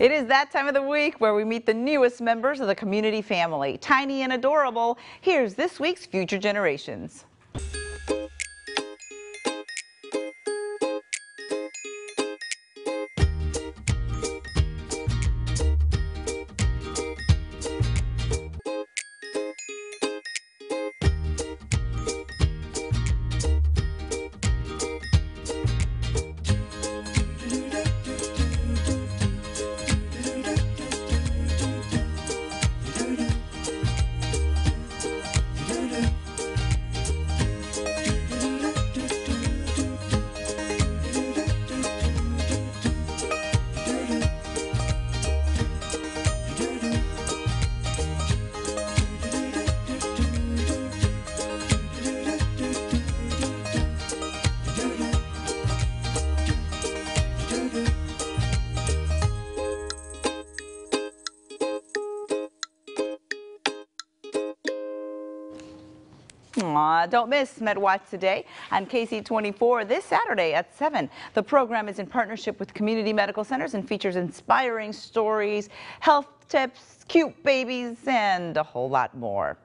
It is that time of the week where we meet the newest members of the community family. Tiny and adorable, here's this week's Future Generations. Aw, don't miss MedWatch today on KSEE24 this Saturday at 7. The program is in partnership with community medical centers and features inspiring stories, health tips, cute babies, and a whole lot more.